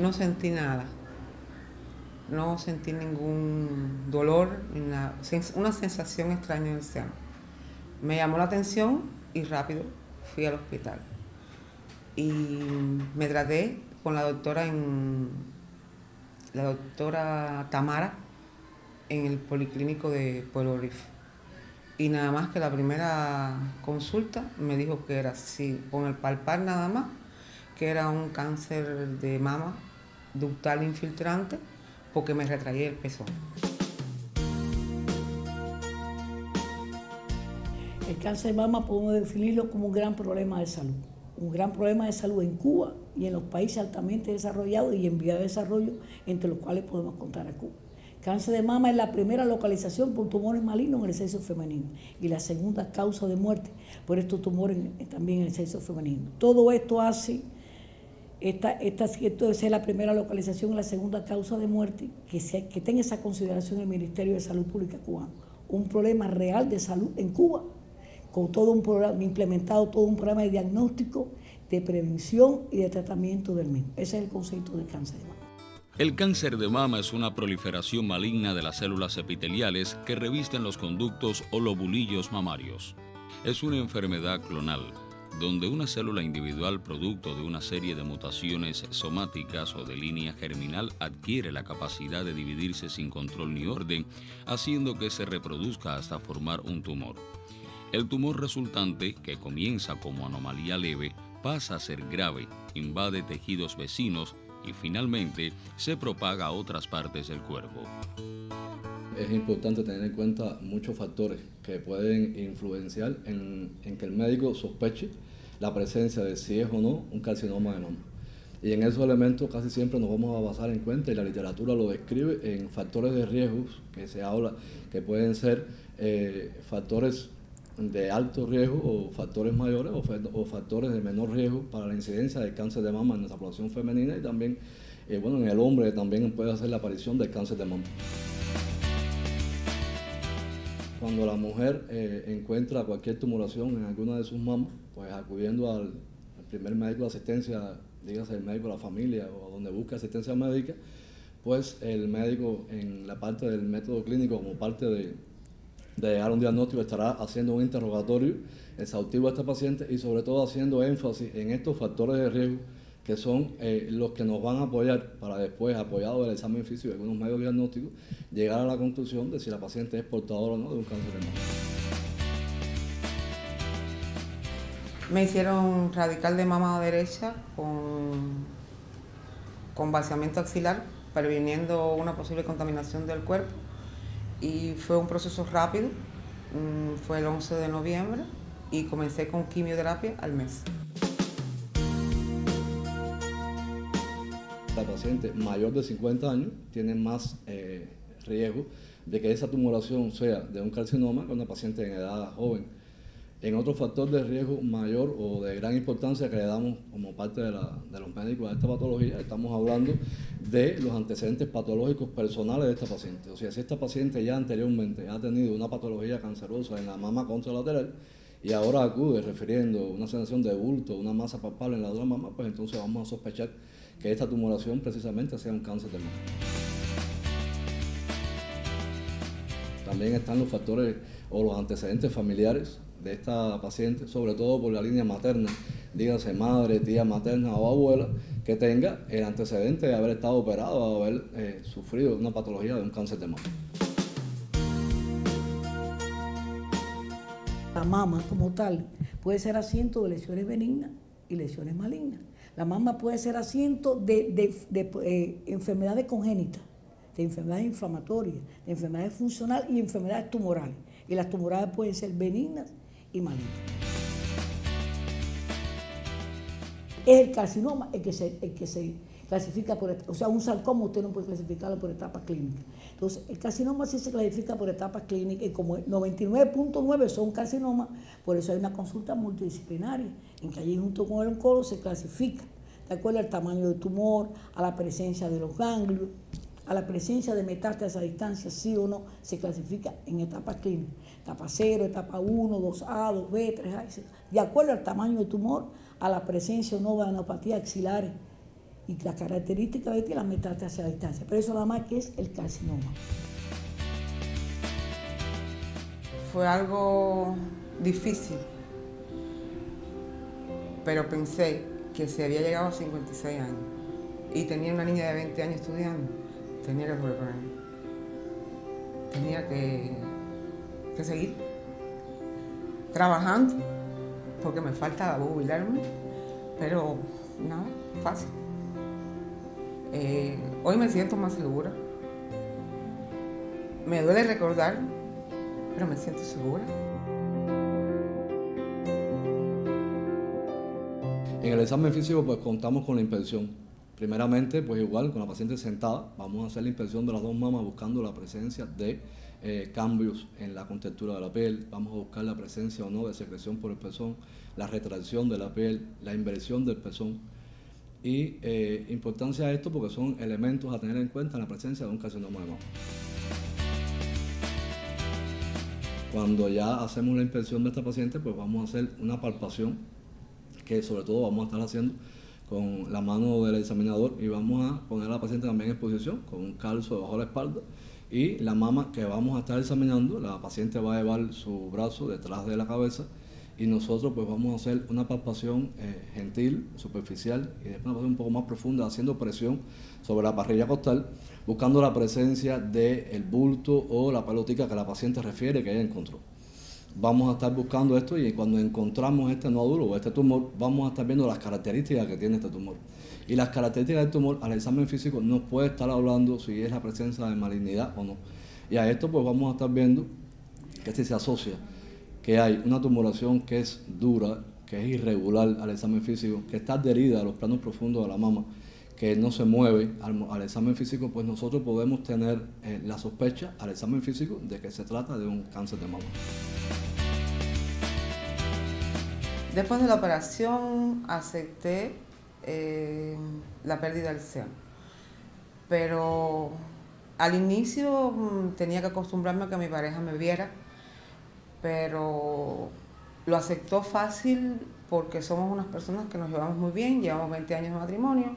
no sentí nada. No sentí ningún dolor, una sensación extraña en el seno. Me llamó la atención y rápido fui al hospital. Y me traté con la doctora en la doctora Tamara en el policlínico de Pueblo Riff. Y nada más que la primera consulta me dijo que era así, con el palpar nada más, que era un cáncer de mama ductal infiltrante porque me retraía el pezón. El cáncer de mama podemos definirlo como un gran problema de salud. Un gran problema de salud en Cuba y en los países altamente desarrollados y en vía de desarrollo, entre los cuales podemos contar a Cuba. Cáncer de mama es la primera localización por tumores malignos en el sexo femenino y la segunda causa de muerte por estos tumores también en el sexo femenino. Todo esto hace, esta, esta, esto ser la primera localización y la segunda causa de muerte, que, que tenga esa consideración el Ministerio de Salud Pública cubano. Un problema real de salud en Cuba, con todo un programa, implementado todo un programa de diagnóstico, de prevención y de tratamiento del mismo. Ese es el concepto de cáncer de mama. El cáncer de mama es una proliferación maligna de las células epiteliales que revisten los conductos o lobulillos mamarios. Es una enfermedad clonal, donde una célula individual producto de una serie de mutaciones somáticas o de línea germinal adquiere la capacidad de dividirse sin control ni orden, haciendo que se reproduzca hasta formar un tumor. El tumor resultante, que comienza como anomalía leve, pasa a ser grave, invade tejidos vecinos y finalmente se propaga a otras partes del cuerpo. Es importante tener en cuenta muchos factores que pueden influenciar en, que el médico sospeche la presencia de si es o no un carcinoma de mama. Y en esos elementos casi siempre nos vamos a basar en cuenta y la literatura lo describe en factores de riesgo que se habla que pueden ser eh, factores de alto riesgo o factores mayores o, factores de menor riesgo para la incidencia del cáncer de mama en nuestra población femenina y también, eh, bueno, en el hombre también puede hacer la aparición del cáncer de mama. Cuando la mujer eh, encuentra cualquier tumoración en alguna de sus mamas, pues acudiendo al, primer médico de asistencia, dígase el médico de la familia o donde busca asistencia médica, pues el médico en la parte del método clínico como parte de, de llegar a un diagnóstico estará haciendo un interrogatorio exhaustivo a esta paciente y sobre todo haciendo énfasis en estos factores de riesgo que son eh, los que nos van a apoyar para después, apoyado del examen físico y algunos medios diagnósticos, llegar a la conclusión de si la paciente es portadora o no de un cáncer de mama. Me hicieron radical de mama derecha con, con vaciamiento axilar, previniendo una posible contaminación del cuerpo y fue un proceso rápido, mm, fue el 11 de noviembre y comencé con quimioterapia al mes. La paciente mayor de 50 años tiene más eh, riesgo de que esa tumoración sea de un carcinoma con una paciente en edad joven en otro factor de riesgo mayor o de gran importancia que le damos como parte de, los médicos a esta patología, estamos hablando de los antecedentes patológicos personales de esta paciente. O sea, si esta paciente ya anteriormente ha tenido una patología cancerosa en la mama contralateral y ahora acude refiriendo una sensación de bulto, una masa palpable en la otra mama, pues entonces vamos a sospechar que esta tumoración precisamente sea un cáncer de mama. También están los factores o los antecedentes familiares de esta paciente, sobre todo por la línea materna, dígase madre, tía materna o abuela, que tenga el antecedente de haber estado operado o haber eh, sufrido una patología de un cáncer de mama. La mama como tal puede ser asiento de lesiones benignas y lesiones malignas. La mama puede ser asiento de, eh, enfermedades congénitas, de enfermedades inflamatorias, de enfermedades funcionales y enfermedades tumorales. Y las tumorales pueden ser benignas y maligna. Es el carcinoma el que se, el que se clasifica por, o sea, un sarcoma usted no puede clasificarlo por etapa clínica. Entonces, el carcinoma sí se clasifica por etapas clínicas y como 99.9 son carcinomas, por eso hay una consulta multidisciplinaria, en que allí junto con el oncólogo se clasifica, de acuerdo al tamaño del tumor, a la presencia de los ganglios, a la presencia de metástasis a distancia, sí o no, se clasifica en etapas clínicas etapa 0, etapa 1, 2A, 2B, 3A, etc. De acuerdo al tamaño del tumor, a la presencia o no de anopatía axilares y la característica de que la metástasis a distancia. Pero eso nada más que es el carcinoma. Fue algo difícil, pero pensé que si había llegado a 56 años y tenía una niña de 20 años estudiando, tenía que recuperarme. Tenía que, que seguir trabajando, porque me falta jubilarme, pero nada, fácil. Eh, hoy me siento más segura. Me duele recordar, pero me siento segura. En el examen físico pues contamos con la inspección. Primeramente, pues igual con la paciente sentada, vamos a hacer la inspección de las dos mamas buscando la presencia de eh, cambios en la contextura de la piel, vamos a buscar la presencia o no de secreción por el pezón, la retracción de la piel, la inversión del pezón. Y eh, importancia de esto porque son elementos a tener en cuenta en la presencia de un carcinoma de mama. Cuando ya hacemos la inspección de esta paciente, pues vamos a hacer una palpación, que sobre todo vamos a estar haciendo con la mano del examinador y vamos a poner a la paciente también en posición con un calzo debajo de la espalda y la mama que vamos a estar examinando, la paciente va a llevar su brazo detrás de la cabeza y nosotros pues vamos a hacer una palpación eh, gentil, superficial y después una palpación un poco más profunda haciendo presión sobre la parrilla costal buscando la presencia del bulto o la pelotica que la paciente refiere que ella encontró. Vamos a estar buscando esto y cuando encontramos este nódulo o este tumor vamos a estar viendo las características que tiene este tumor. Y las características del tumor al examen físico no puede estar hablando si es la presencia de malignidad o no. Y a esto pues vamos a estar viendo que si se asocia que hay una tumoración que es dura, que es irregular al examen físico, que está adherida a los planos profundos de la mama, que no se mueve al, examen físico, pues nosotros podemos tener eh, la sospecha al examen físico de que se trata de un cáncer de mama. Después de la operación acepté eh, la pérdida del seno. Pero al inicio mm, tenía que acostumbrarme a que mi pareja me viera, pero lo aceptó fácil porque somos unas personas que nos llevamos muy bien, llevamos 20 años de matrimonio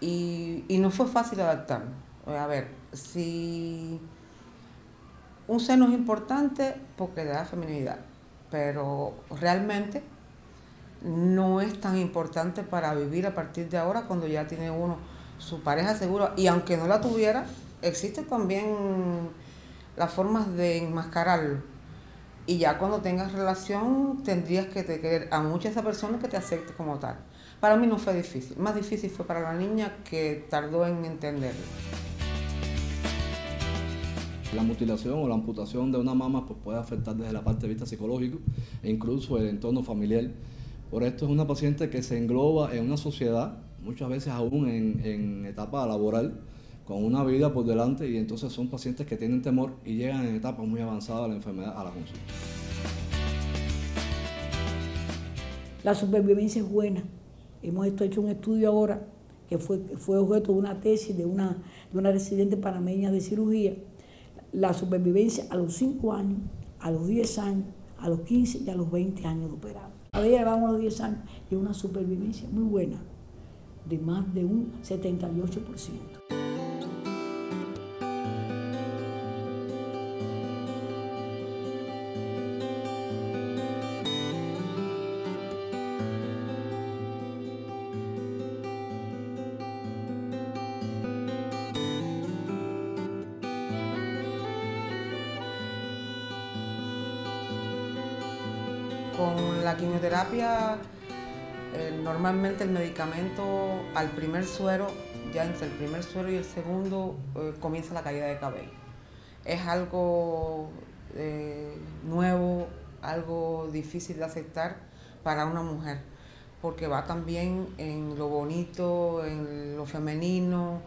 y, y no fue fácil adaptarnos. A ver, si un seno es importante porque da feminidad, pero realmente no es tan importante para vivir a partir de ahora cuando ya tiene uno su pareja segura. Y aunque no la tuviera, existen también las formas de enmascararlo. Y ya cuando tengas relación tendrías que querer a mucha esa persona que te acepte como tal. Para mí no fue difícil. Más difícil fue para la niña que tardó en entenderlo. La mutilación o la amputación de una mama pues, puede afectar desde la parte de vista psicológica e incluso el entorno familiar. Por esto es una paciente que se engloba en una sociedad, muchas veces aún en, etapa laboral, con una vida por delante y entonces son pacientes que tienen temor y llegan en etapas muy avanzadas de la enfermedad a la consulta. La supervivencia es buena. Hemos hecho un estudio ahora que fue, fue objeto de una tesis de una, de una residente panameña de cirugía. La supervivencia a los 5 años, a los 10 años, a los 15 y a los 20 años de operado. A ver, llevamos los 10 años y una supervivencia muy buena, de más de un 78%. Con la quimioterapia, eh, normalmente el medicamento al primer suero, ya entre el primer suero y el segundo, eh, comienza la caída de cabello. Es algo eh, nuevo, algo difícil de aceptar para una mujer, porque va también en lo bonito, en lo femenino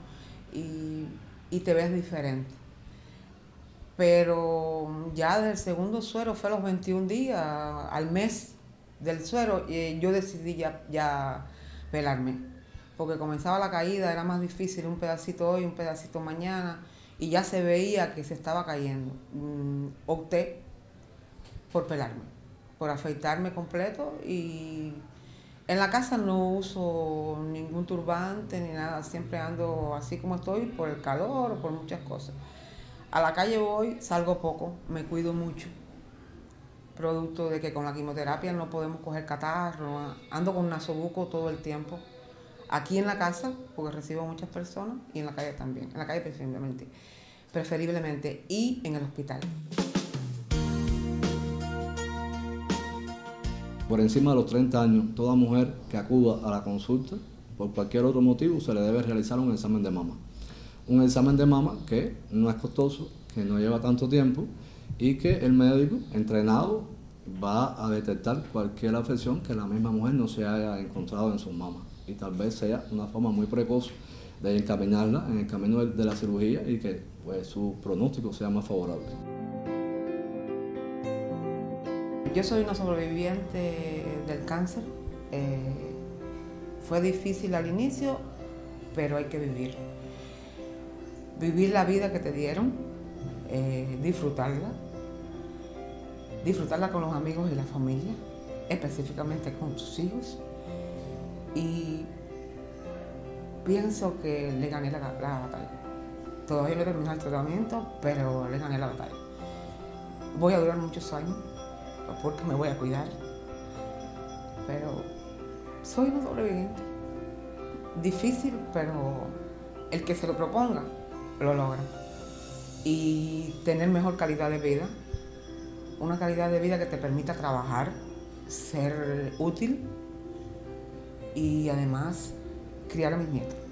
y, y te ves diferente pero ya desde el segundo suero fue los 21 días, al mes del suero, y yo decidí ya, ya pelarme, porque comenzaba la caída, era más difícil, un pedacito hoy, un pedacito mañana, y ya se veía que se estaba cayendo. Mm, opté por pelarme, por afeitarme completo y, En la casa no uso ningún turbante ni nada, siempre ando así como estoy por el calor por muchas cosas. A la calle voy, salgo poco, me cuido mucho. Producto de que con la quimioterapia no podemos coger catarro, ando con nasobuco todo el tiempo. Aquí en la casa, porque recibo muchas personas, y en la calle también, en la calle preferiblemente, preferiblemente, y en el hospital. Por encima de los 30 años, toda mujer que acuda a la consulta, por cualquier otro motivo, se le debe realizar un examen de mama. Un examen de mama que no es costoso, que no lleva tanto tiempo y que el médico entrenado va a detectar cualquier afección que la misma mujer no se haya encontrado en sus mamas y tal vez sea una forma muy precoz de encaminarla en el camino de la cirugía y que pues, su pronóstico sea más favorable. Yo soy una sobreviviente del cáncer. Eh, fue difícil al inicio, pero hay que vivir. Vivir la vida que te dieron, eh, disfrutarla, disfrutarla con los amigos y la familia, específicamente con tus hijos. Y pienso que le gané la, batalla. Todavía no he terminado el tratamiento, pero le gané la batalla. Voy a durar muchos años porque me voy a cuidar, pero soy una sobreviviente. Difícil, pero el que se lo proponga lo logra. Y tener mejor calidad de vida, una calidad de vida que te permita trabajar, ser útil y además criar a mis nietos.